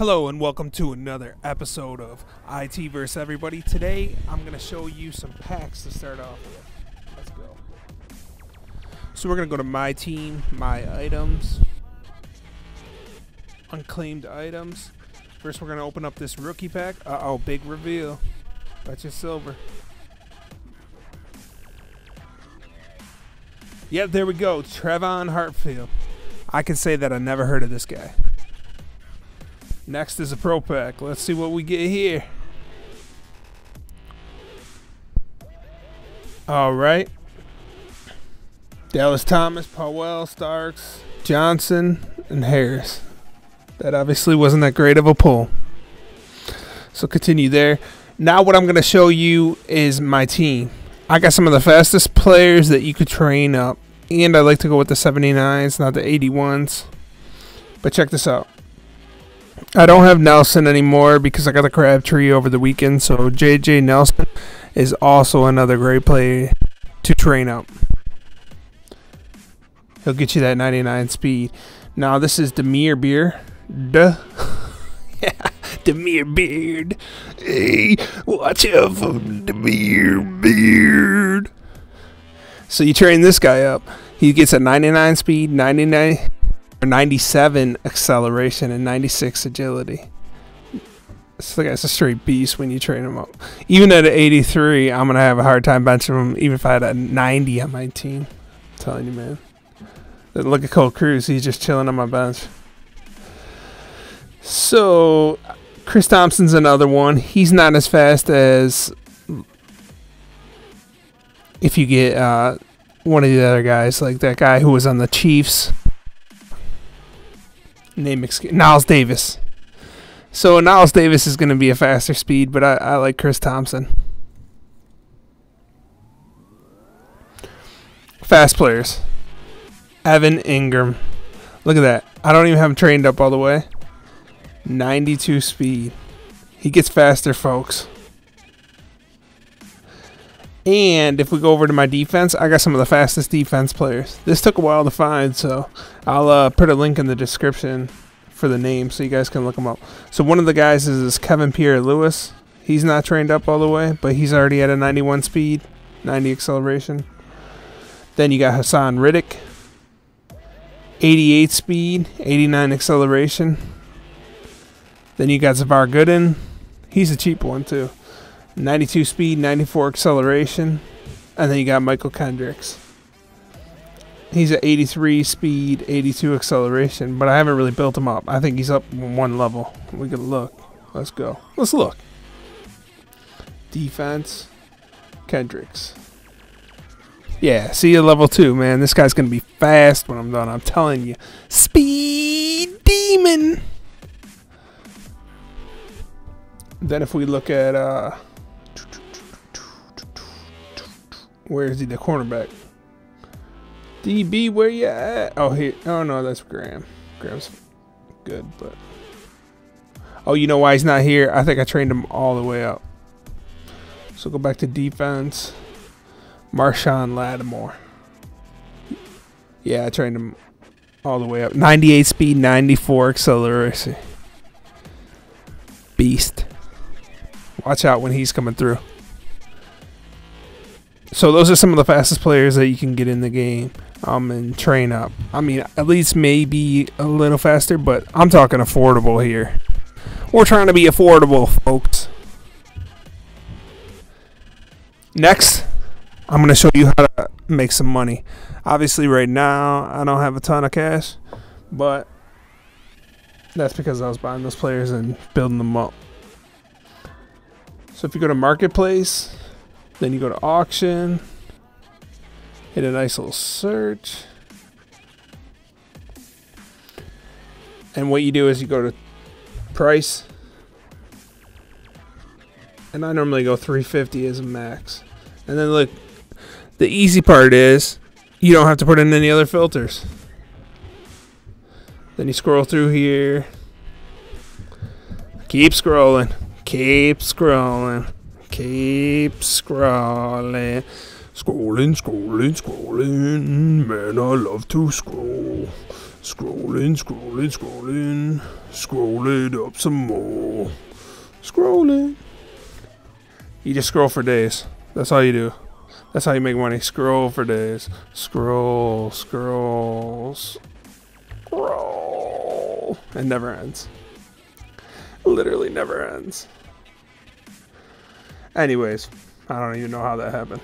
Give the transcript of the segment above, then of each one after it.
Hello and welcome to another episode of IT vs Everybody. Today I'm going to show you some packs to start off with. Let's go. So we're going to go to my team, my items, unclaimed items. First we're going to open up this rookie pack. Uh-oh, big reveal. That's your silver. Yep, there we go. Trevon Hartfield. I can say that I never heard of this guy. Next is a pro pack. Let's see what we get here. All right. Dallas Thomas, Powell, Starks, Johnson, and Harris. That obviously wasn't that great of a pull. So continue there. Now what I'm going to show you is my team. I got some of the fastest players that you could train up. And I like to go with the 79s, not the 81s. But check this out. I don't have Nelson anymore because I got the Crabtree over the weekend. So JJ Nelson is also another great play to train up. He'll get you that 99 speed. Now this is Damiere Beer. Duh. yeah, Damiere Byrd. Hey, watch out for Damiere Byrd. So you train this guy up. He gets a 99 speed, 99 or 97 acceleration and 96 agility. The guy's a straight beast when you train him up. Even at 83, I'm gonna have a hard time benching him. Even if I had a 90 on my team, I'm telling you, man. Look at Cole Cruz. He's just chilling on my bench. So Chris Thompson's another one. He's not as fast as if you get uh, one of the other guys, like that guy who was on the Chiefs name excuse Kniles Davis. So Kniles Davis is going to be a faster speed, but I, I like Chris Thompson. Fast players. Evan Engram. Look at that. I don't even have him trained up all the way. 92 speed. He gets faster, folks. And if we go over to my defense, I got some of the fastest defense players. This took a while to find, so I'll uh, put a link in the description for the name so you guys can look them up. So one of the guys is Kevin Pierre-Louis. He's not trained up all the way, but he's already at a 91 speed, 90 acceleration. Then you got Hassan Reddick, 88 speed, 89 acceleration. Then you got Zaviar Gooden. He's a cheap one too. 92 speed, 94 acceleration. And then you got Mychal Kendricks. He's at 83 speed, 82 acceleration, but I haven't really built him up. I think he's up one level. We can look. Let's go. Let's look. Defense, Kendricks. Yeah, see you level two, man. This guy's gonna be fast when I'm done. I'm telling you. Speed demon. Then if we look at uh Where is he? The cornerback. DB, where you at? Oh, here. Oh, no, that's Graham. Graham's good, but... Oh, you know why he's not here? I think I trained him all the way up. So go back to defense. Marshon Lattimore. Yeah, I trained him all the way up. 98 speed, 94 acceleration. Beast. Watch out when he's coming through so those are some of the fastest players that you can get in the game um, and train up. I mean, at least maybe a little faster, but I'm talking affordable here. We're trying to be affordable, folks. Next, I'm going to show you how to make some money. Obviously, right now, I don't have a ton of cash, but that's because I was buying those players and building them up. So if you go to Marketplace, then you go to auction, hit a nice little search. And what you do is you go to price. And I normally go 350 as a max. And then look, the easy part is you don't have to put in any other filters. Then you scroll through here. Keep scrolling. Keep scrolling. Keep scrolling. Scrolling, scrolling, scrolling. Man, I love to scroll. Scrolling, scrolling, scrolling. Scroll it up some more. Scrolling. You just scroll for days. That's all you do. That's how you make money. Scroll for days. Scroll, scroll, scroll. It never ends. Literally never ends. Anyways, I don't even know how that happened.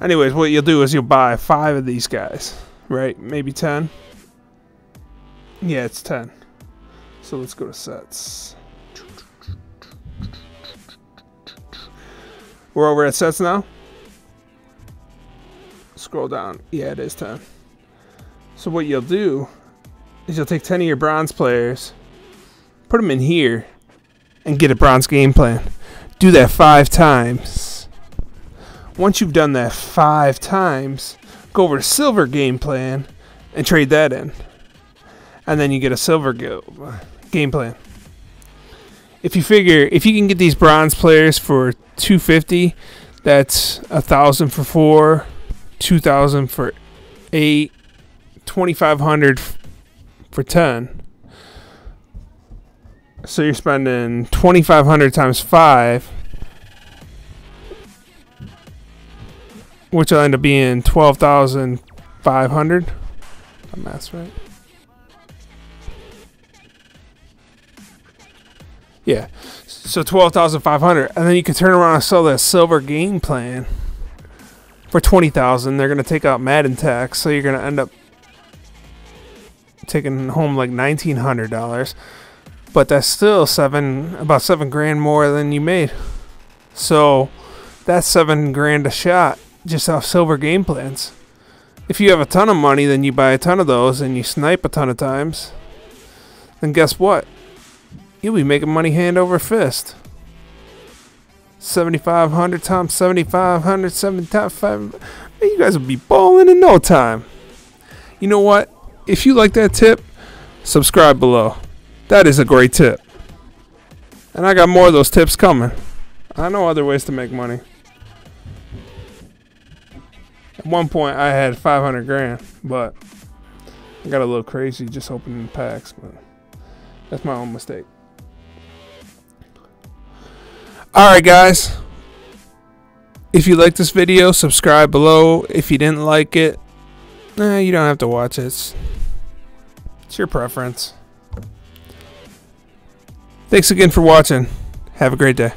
Anyways, what you'll do is you'll buy five of these guys, right? Maybe ten. Yeah, it's ten. So let's go to sets. We're over at sets now. Scroll down. Yeah, it is 10. So what you'll do is you'll take 10 of your bronze players, put them in here, and get a bronze game plan. Do that five times. Once you've done that five times, go over to silver game plan and trade that in. And then you get a silver game plan. If you figure if you can get these bronze players for 250, that's a thousand for four, 2000 for 8 2500 for 10 so you're spending 2500 times 5 which will end up being 12500 my math's right. Yeah. So 12500 and then you can turn around and sell that silver game plan for 20000 they're going to take out Madden tax, so you're going to end up taking home like $1,900. But that's still seven, about seven grand more than you made. So that's seven grand a shot just off silver game plans. If you have a ton of money, then you buy a ton of those and you snipe a ton of times. Then guess what? You'll be making money hand over fist. 7,500 times 7,500, 7,500. You guys will be balling in no time. You know what? If you like that tip, subscribe below. That is a great tip. And I got more of those tips coming. I know other ways to make money. At one point, I had 500 grand, but I got a little crazy just opening packs, but that's my own mistake. Alright guys, if you like this video, subscribe below. If you didn't like it, eh, you don't have to watch it. It's, it's your preference. Thanks again for watching. Have a great day.